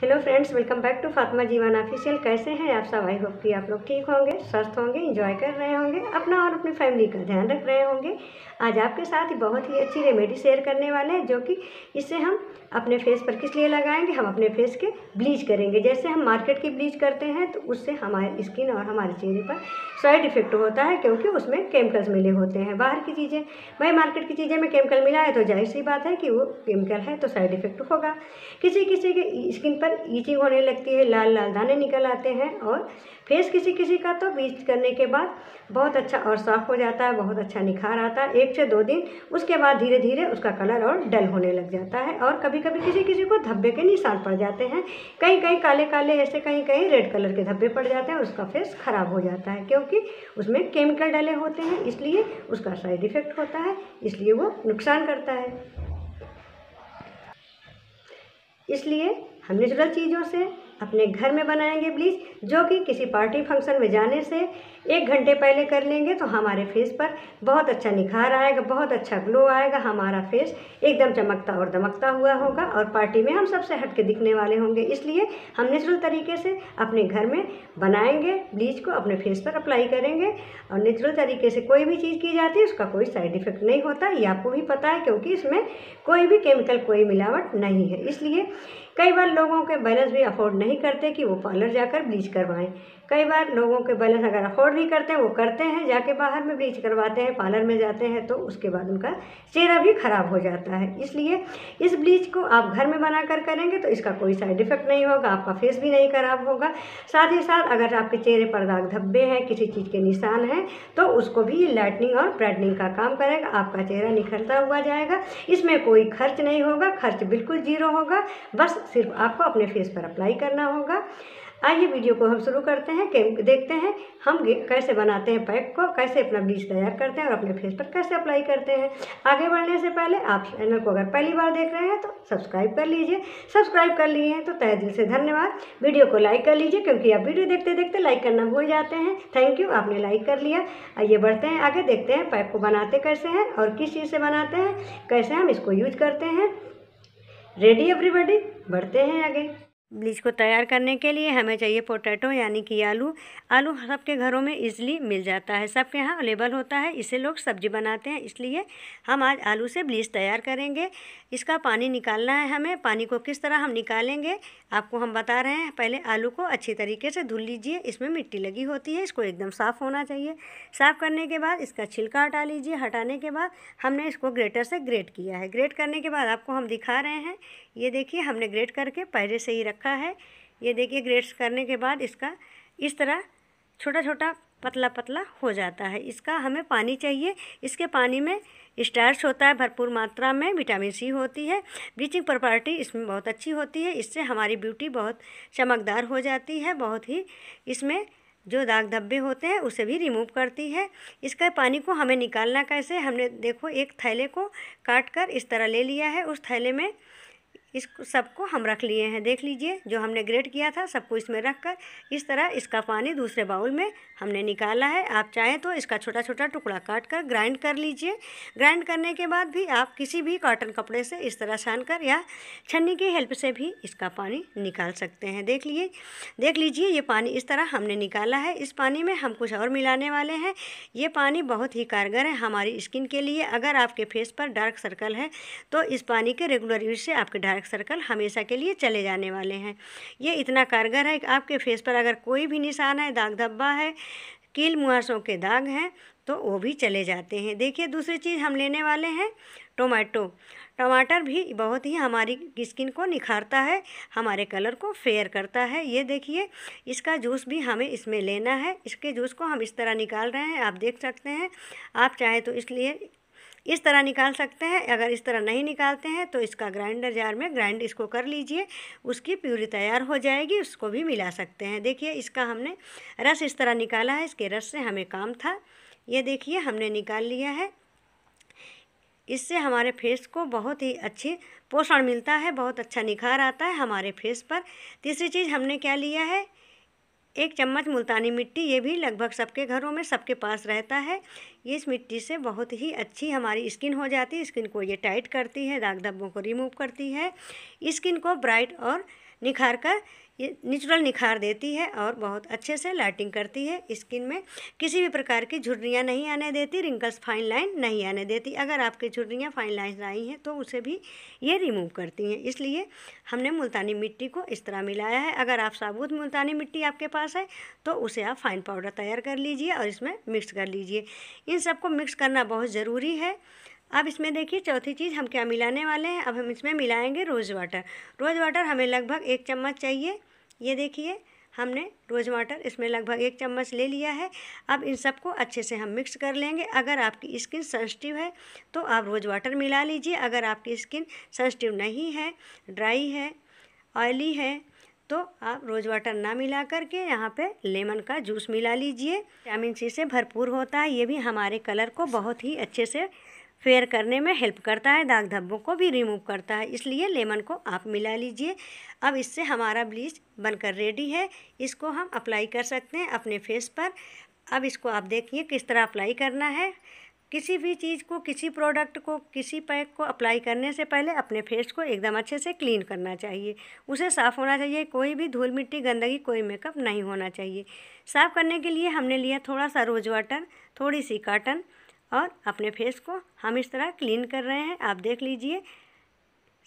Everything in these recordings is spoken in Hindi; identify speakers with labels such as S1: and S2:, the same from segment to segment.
S1: Hello friends welcome back to Fatima Jeevan official कैसे हैं आप सब? आई होप कि आप लोग ठीक होंगे, स्वस्थ होंगे एंजॉय कर रहे होंगे, अपना और अपनी फैमिली का ध्यान रख रहे होंगे। आज आपके साथ ही बहुत ही अच्छी रेमेडी शेयर करने वाले हैं, जो कि इससे हम अपने फेस पर किस लिए लगाएँगे? हम अपने फेस के ब्लीच करेंगे। जैसे हम मार्केट की ब्लीच करते हैं तो उससे हमारी स्किन और हमारे चेहरे पर साइड इफ़ेक्ट होता है, क्योंकि उसमें केमिकल्स मिले होते हैं। बाहर की चीज़ें भाई मार्केट की चीज़ें में केमिकल मिला है तो ज़ाहिर सी बात है कि वो केमिकल है तो साइड इफ़ेक्ट होगा। किसी किसी के स्किन पर ईचिंग होने लगती है, लाल लाल दाने निकल आते हैं और फेस किसी किसी का तो ब्लीच करने के बाद बहुत अच्छा और साफ़ हो जाता है, बहुत अच्छा निखार आता है। एक से दो दिन, उसके बाद धीरे धीरे उसका कलर और डल होने लग जाता है और कभी कभी किसी किसी को धब्बे के निशान पड़ जाते हैं। कहीं कहीं काले काले ऐसे कहीं कहीं रेड कलर के धब्बे पड़ जाते हैं उसका फेस ख़राब हो जाता है क्योंकि उसमें केमिकल डले होते हैं, इसलिए उसका साइड इफ़ेक्ट होता है, इसलिए वो नुकसान करता है। इसलिए हम नेचुरल चीज़ों से अपने घर में बनाएँगे ब्लीच, जो कि किसी पार्टी फ़ंक्शन में जाने से एक घंटे पहले कर लेंगे तो हमारे फेस पर बहुत अच्छा निखार आएगा, बहुत अच्छा ग्लो आएगा, हमारा फेस एकदम चमकता और दमकता हुआ होगा और पार्टी में हम सबसे हट के दिखने वाले होंगे। इसलिए हम नेचुरल तरीके से अपने घर में बनाएँगे ब्लीच को अपने फेस पर अप्लाई करेंगे और नेचुरल तरीके से कोई भी चीज़ की जाती है, उसका कोई साइड इफ़ेक्ट नहीं होता। ये आपको भी पता है क्योंकि इसमें कोई भी केमिकल कोई मिलावट नहीं है। इसलिए कई बार लोगों के बैलेंस भी अफोर्ड नहीं करते कि वो पार्लर जाकर ब्लीच करवाएँ। कई बार लोगों के बैलेंस अगर अफोर्ड भी करते हैं वो करते हैं, जाके बाहर में ब्लीच करवाते हैं, पार्लर में जाते हैं तो उसके बाद उनका चेहरा भी ख़राब हो जाता है। इसलिए इस ब्लीच को आप घर में बना कर करेंगे तो इसका कोई साइड इफ़ेक्ट नहीं होगा, आपका फेस भी नहीं ख़राब होगा। साथ ही साथ अगर आपके चेहरे पर दाग धब्बे हैं, किसी चीज़ के निशान हैं तो उसको भी लाइटनिंग और ब्राइटनिंग का काम करेगा, आपका चेहरा निखरता हुआ जाएगा। इसमें कोई खर्च नहीं होगा, खर्च बिल्कुल ज़ीरो होगा, बस सिर्फ़ आपको अपने फेस पर अप्लाई करना होगा। आइए वीडियो को हम शुरू करते हैं, कि देखते हैं हम कैसे बनाते हैं पैक को, कैसे अपना ब्लीच तैयार करते हैं और अपने फेस पर कैसे अप्लाई करते हैं। आगे बढ़ने से पहले आप चैनल को अगर पहली बार देख रहे हैं तो सब्सक्राइब कर लीजिए। सब्सक्राइब कर लिए हैं तो तय दिल से धन्यवाद। वीडियो को लाइक कर लीजिए क्योंकि आप वीडियो देखते देखते लाइक करना भूल जाते हैं। थैंक यू आपने लाइक कर लिया। आइए बढ़ते हैं आगे, देखते हैं पैक को बनाते कैसे हैं और किस चीज़ से बनाते हैं, कैसे हम इसको यूज़ करते हैं। रेडी एवरीबडी बढ़ते हैं आगे। ब्लीच को तैयार करने के लिए हमें चाहिए पोटैटो, यानी कि आलू। आलू सबके घरों में इजली मिल जाता है। सबके यहाँ अवेलेबल होता है। इसे लोग सब्ज़ी बनाते हैं, इसलिए हम आज आलू से ब्लीच तैयार करेंगे। इसका पानी निकालना है हमें। पानी को किस तरह हम निकालेंगे, आपको हम बता रहे हैं। पहले आलू को अच्छी तरीके से धुल लीजिए। इसमें मिट्टी लगी होती है। इसको एकदम साफ़ होना चाहिए। साफ़ करने के बाद इसका छिलका हटा लीजिए। हटाने के बाद हमने इसको ग्रेटर से ग्रेट किया है। ग्रेट करने के बाद आपको हम दिखा रहे हैं। ये देखिए, हमने ग्रेट करके पहले से ही रखा है। ये देखिए, ग्रेट्स करने के बाद इसका इस तरह छोटा छोटा पतला पतला हो जाता है। इसका हमें पानी चाहिए। इसके पानी में स्टार्च होता है, भरपूर मात्रा में विटामिन सी होती है। ब्लीचिंग प्रॉपर्टी इसमें बहुत अच्छी होती है। इससे हमारी ब्यूटी बहुत चमकदार हो जाती है। बहुत ही इसमें जो दाग धब्बे होते हैं, उसे भी रिमूव करती है। इसका पानी को हमें निकालना कैसे? हमने देखो, एक थैले को काट कर इस तरह ले लिया है। उस थैले में इस सबको हम रख लिए हैं। देख लीजिए, जो हमने ग्रेट किया था, सबको इसमें रख कर इस तरह इसका पानी दूसरे बाउल में हमने निकाला है। आप चाहें तो इसका छोटा छोटा टुकड़ा काट कर ग्राइंड कर लीजिए। ग्राइंड करने के बाद भी आप किसी भी कॉटन कपड़े से इस तरह छान कर या छन्नी की हेल्प से भी इसका पानी निकाल सकते हैं। देख लिए, देख लीजिए, ये पानी इस तरह हमने निकाला है। इस पानी में हम कुछ और मिलाने वाले हैं। ये पानी बहुत ही कारगर है हमारी स्किन के लिए। अगर आपके फेस पर डार्क सर्कल है तो इस पानी के रेगुलर यूज़ से आपके डार्क सर्कल हमेशा के लिए चले जाने वाले हैं। ये इतना कारगर है कि आपके फेस पर अगर कोई भी निशान है, दाग धब्बा है, कील मुहासों के दाग हैं तो वो भी चले जाते हैं। देखिए, दूसरी चीज़ हम लेने वाले हैं, टोमेटो। टमाटर भी बहुत ही हमारी स्किन को निखारता है, हमारे कलर को फेयर करता है। ये देखिए, इसका जूस भी हमें इसमें लेना है। इसके जूस को हम इस तरह निकाल रहे हैं, आप देख सकते हैं। आप चाहें तो इसलिए इस तरह निकाल सकते हैं। अगर इस तरह नहीं निकालते हैं तो इसका ग्राइंडर जार में ग्राइंड इसको कर लीजिए। उसकी प्यूरी तैयार हो जाएगी, उसको भी मिला सकते हैं। देखिए, इसका हमने रस इस तरह निकाला है। इसके रस से हमें काम था। ये देखिए, हमने निकाल लिया है। इससे हमारे फेस को बहुत ही अच्छी पोषण मिलता है, बहुत अच्छा निखार आता है हमारे फेस पर। तीसरी चीज़ हमने क्या लिया है? एक चम्मच मुल्तानी मिट्टी, ये भी लगभग सबके घरों में सबके पास रहता है। इस मिट्टी से बहुत ही अच्छी हमारी स्किन हो जाती है। स्किन को ये टाइट करती है, दाग धब्बों को रिमूव करती है। स्किन को ब्राइट और निखार कर ये नेचुरल निखार देती है और बहुत अच्छे से लाइटिंग करती है। स्किन में किसी भी प्रकार की झुर्रियाँ नहीं आने देती, रिंकल्स फाइन लाइन नहीं आने देती। अगर आपकी झुर्रियाँ फाइन लाइन आई हैं तो उसे भी ये रिमूव करती हैं। इसलिए हमने मुल्तानी मिट्टी को इस तरह मिलाया है। अगर आप साबुत मुल्तानी मिट्टी आपके पास है तो उसे आप फाइन पाउडर तैयार कर लीजिए और इसमें मिक्स कर लीजिए। इन सबको मिक्स करना बहुत ज़रूरी है। अब इसमें देखिए, चौथी चीज़ हम क्या मिलाने वाले हैं? अब हम इसमें मिलाएँगे रोज़ वाटर। रोज़ वाटर हमें लगभग एक चम्मच चाहिए। ये देखिए, हमने रोज़ वाटर इसमें लगभग एक चम्मच ले लिया है। अब इन सबको अच्छे से हम मिक्स कर लेंगे। अगर आपकी स्किन सेंसिटिव है तो आप रोज़ वाटर मिला लीजिए। अगर आपकी स्किन सेंसिटिव नहीं है, ड्राई है, ऑयली है तो आप रोज़ वाटर ना मिला करके यहाँ पे लेमन का जूस मिला लीजिए। विटामिन सी से भरपूर होता है। ये भी हमारे कलर को बहुत ही अच्छे से फेयर करने में हेल्प करता है, दाग धब्बों को भी रिमूव करता है, इसलिए लेमन को आप मिला लीजिए। अब इससे हमारा ब्लीच बनकर रेडी है, इसको हम अप्लाई कर सकते हैं अपने फेस पर। अब इसको आप देखिए किस तरह अप्लाई करना है। किसी भी चीज़ को, किसी प्रोडक्ट को, किसी पैक को अप्लाई करने से पहले अपने फेस को एकदम अच्छे से क्लीन करना चाहिए। उसे साफ़ होना चाहिए, कोई भी धूल मिट्टी, गंदगी, कोई मेकअप नहीं होना चाहिए। साफ़ करने के लिए हमने लिया थोड़ा सा रोज़ वाटर, थोड़ी सी काटन। और अपने फेस को हम इस तरह क्लीन कर रहे हैं। आप देख लीजिए,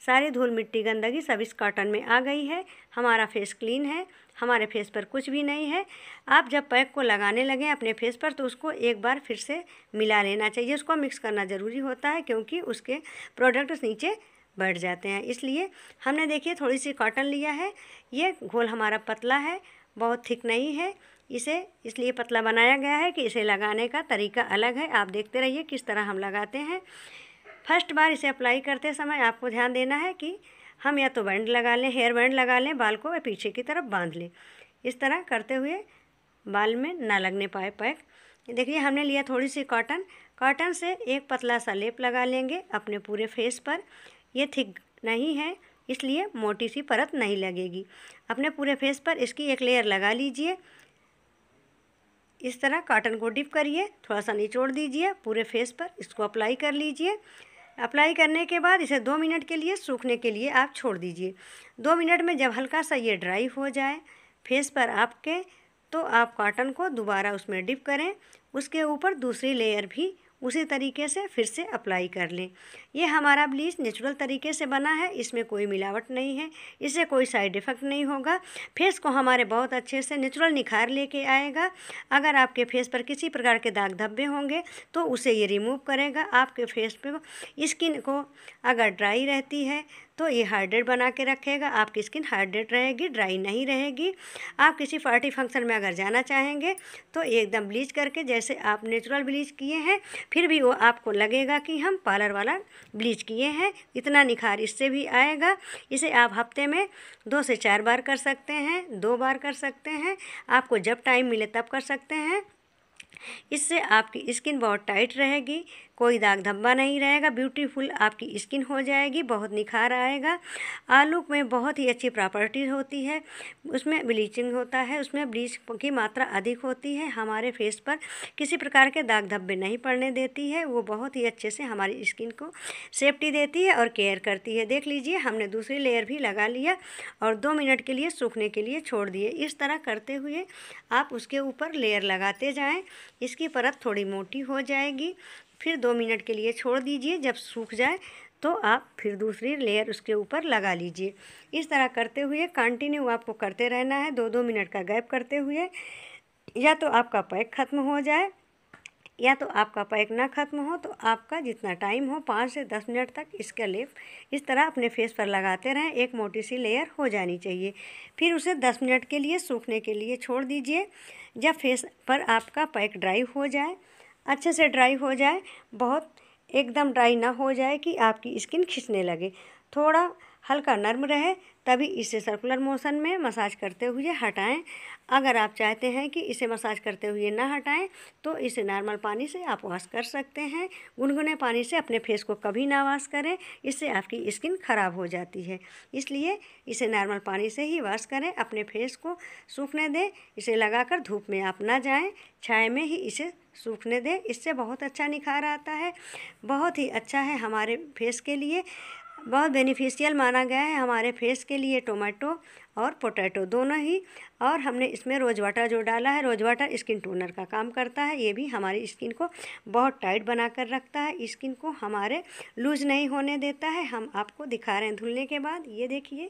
S1: सारी धूल मिट्टी गंदगी सब इस कॉटन में आ गई है। हमारा फेस क्लीन है, हमारे फेस पर कुछ भी नहीं है। आप जब पैक को लगाने लगें अपने फेस पर तो उसको एक बार फिर से मिला लेना चाहिए। उसको मिक्स करना ज़रूरी होता है, क्योंकि उसके प्रोडक्ट्स नीचे बढ़ जाते हैं। इसलिए हमने देखिए, थोड़ी सी कॉटन लिया है। ये घोल हमारा पतला है, बहुत थिक नहीं है। इसे, इसलिए पतला बनाया गया है कि इसे लगाने का तरीका अलग है। आप देखते रहिए किस तरह हम लगाते हैं। फ़र्स्ट बार इसे अप्लाई करते समय आपको ध्यान देना है कि हम या तो बैंड लगा लें, हेयर बैंड लगा लें, बाल को पीछे की तरफ़ बाँध लें। इस तरह करते हुए बाल में ना लगने पाए पैक। देखिए, हमने लिया थोड़ी सी कॉटन। कॉटन से एक पतला सा लेप लगा लेंगे अपने पूरे फेस पर। ये थिक नहीं है, इसलिए मोटी सी परत नहीं लगेगी। अपने पूरे फेस पर इसकी एक लेयर लगा लीजिए। इस तरह काटन को डिप करिए थोड़ा सा निचोड़ दीजिए, पूरे फेस पर इसको अप्लाई कर लीजिए। अप्लाई करने के बाद इसे दो मिनट के लिए सूखने के लिए आप छोड़ दीजिए। दो मिनट में जब हल्का सा ये ड्राई हो जाए फेस पर आपके तो आप काटन को दोबारा उसमें डिप करें। उसके ऊपर दूसरी लेयर भी उसी तरीके से फिर से अप्लाई कर लें। ये हमारा ब्लीच नेचुरल तरीके से बना है, इसमें कोई मिलावट नहीं है, इससे कोई साइड इफ़ेक्ट नहीं होगा। फेस को हमारे बहुत अच्छे से नेचुरल निखार लेके आएगा। अगर आपके फेस पर किसी प्रकार के दाग धब्बे होंगे तो उसे ये रिमूव करेगा। आपके फेस पर स्किन को अगर ड्राई रहती है तो ये हाइड्रेट बना के रखेगा। आपकी स्किन हाइड्रेट रहेगी, ड्राई नहीं रहेगी। आप किसी पार्टी फ़ंक्शन में अगर जाना चाहेंगे तो एकदम ब्लीच करके, जैसे आप नेचुरल ब्लीच किए हैं, फिर भी वो आपको लगेगा कि हम पार्लर वाला ब्लीच किए हैं। इतना निखार इससे भी आएगा। इसे आप हफ़्ते में दो से चार बार कर सकते हैं, दो बार कर सकते हैं। आपको जब टाइम मिले तब कर सकते हैं। इससे आपकी स्किन बहुत टाइट रहेगी। कोई दाग धब्बा नहीं रहेगा, ब्यूटीफुल आपकी स्किन हो जाएगी, बहुत निखार आएगा। आलू में बहुत ही अच्छी प्रॉपर्टी होती है, उसमें ब्लीचिंग होता है, उसमें ब्लीच की मात्रा अधिक होती है, हमारे फेस पर किसी प्रकार के दाग धब्बे नहीं पड़ने देती है, वो बहुत ही अच्छे से हमारी स्किन को सेफ्टी देती है और केयर करती है। देख लीजिए, हमने दूसरी लेयर भी लगा लिया और दो मिनट के लिए सूखने के लिए छोड़ दिए। इस तरह करते हुए आप उसके ऊपर लेयर लगाते जाएँ, इसकी परत थोड़ी मोटी हो जाएगी, फिर दो मिनट के लिए छोड़ दीजिए, जब सूख जाए तो आप फिर दूसरी लेयर उसके ऊपर लगा लीजिए। इस तरह करते हुए कंटिन्यू आपको करते रहना है दो दो मिनट का गैप करते हुए। या तो आपका पैक ख़त्म हो जाए, या तो आपका पैक ना ख़त्म हो तो आपका जितना टाइम हो, पाँच से दस मिनट तक इसका लेप इस तरह अपने फेस पर लगाते रहें, एक मोटी सी लेयर हो जानी चाहिए। फिर उसे दस मिनट के लिए सूखने के लिए छोड़ दीजिए, जब फेस पर आपका पैक ड्राई हो जाए। अच्छे से ड्राई हो जाए, बहुत एकदम ड्राई ना हो जाए कि आपकी स्किन खिंचने लगे। थोड़ा हल्का नर्म रहे तभी इसे सर्कुलर मोशन में मसाज करते हुए हटाएँ। अगर आप चाहते हैं कि इसे मसाज करते हुए ना हटाएँ तो इसे नॉर्मल पानी से आप वॉश कर सकते हैं। गुनगुने पानी से अपने फेस को कभी ना वॉश करें, इससे आपकी स्किन ख़राब हो जाती है। इसलिए इसे नॉर्मल पानी से ही वॉश करें, अपने फेस को सूखने दें, इसे लगाकर धूप में आप ना जाएँ, छाए में ही इसे सूखने दें। इससे बहुत अच्छा निखार आता है। बहुत ही अच्छा है हमारे फेस के लिए। बहुत बेनिफिशियल माना गया है हमारे फेस के लिए टोमेटो और पोटैटो दोनों ही। और हमने इसमें रोज़ वाटर जो डाला है रोज़ वाटर स्किन टोनर का काम करता है। ये भी हमारी स्किन को बहुत टाइट बना कर रखता है। स्किन को हमारे लूज नहीं होने देता है। हम आपको दिखा रहे हैं धुलने के बाद। ये देखिए,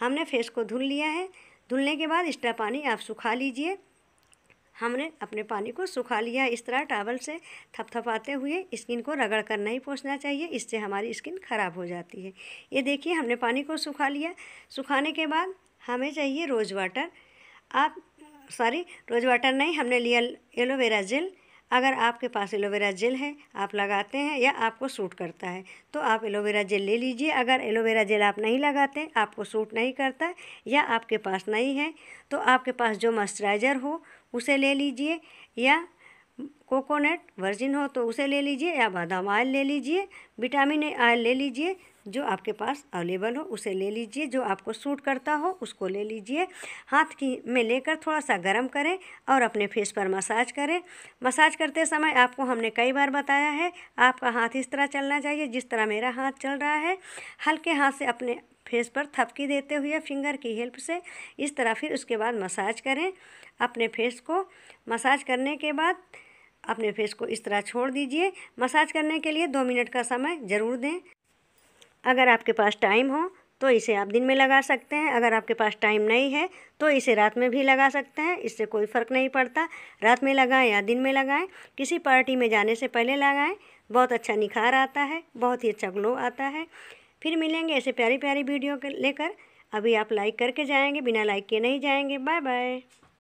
S1: हमने फेस को धुल लिया है। धुलने के बाद एक्स्ट्रा पानी आप सुखा लीजिए। हमने अपने पानी को सुखा लिया इस तरह टावल से थपथपाते हुए स्किन को रगड़ कर नहीं पोछना चाहिए, इससे हमारी स्किन ख़राब हो जाती है। ये देखिए, हमने पानी को सुखा लिया। सुखाने के बाद हमें चाहिए रोज़ वाटर आप सॉरी रोज़ वाटर नहीं, हमने लिया एलोवेरा जेल अगर आपके पास एलोवेरा जेल है, आप लगाते हैं या आपको सूट करता है तो आप एलोवेरा जेल ले लीजिए। अगर एलोवेरा जेल आप नहीं लगाते, आपको सूट नहीं करता या आपके पास नहीं है तो आपके पास जो मॉइस्चराइज़र हो उसे ले लीजिए, या कोकोनट वर्जिन हो तो उसे ले लीजिए, या बादाम ऑयल ले लीजिए, विटामिन ए ऑयल ले लीजिए जो आपके पास अवेलेबल हो, उसे ले लीजिए। जो आपको सूट करता हो, उसको ले लीजिए। हाथ की में लेकर थोड़ा सा गर्म करें और अपने फेस पर मसाज करें। मसाज करते समय आपको हमने कई बार बताया है, आपका हाथ इस तरह चलना चाहिए, जिस तरह मेरा हाथ चल रहा है। हल्के हाथ से अपने फेस पर थपकी देते हुए, फिंगर की हेल्प से इस तरह फिर उसके बाद मसाज करें अपने फेस को। मसाज करने के बाद अपने फेस को इस तरह छोड़ दीजिए। मसाज करने के लिए दो मिनट का समय ज़रूर दें। अगर आपके पास टाइम हो तो इसे आप दिन में लगा सकते हैं। अगर आपके पास टाइम नहीं है तो इसे रात में भी लगा सकते हैं। इससे कोई फ़र्क नहीं पड़ता। रात में लगाएँ या दिन में लगाएँ, किसी पार्टी में जाने से पहले लगाएँ। बहुत अच्छा निखार आता है, बहुत ही अच्छा ग्लो आता है। फिर मिलेंगे ऐसे प्यारी प्यारी वीडियो लेकर। अभी आप लाइक करके जाएँगे, बिना लाइक के नहीं जाएँगे। Bye bye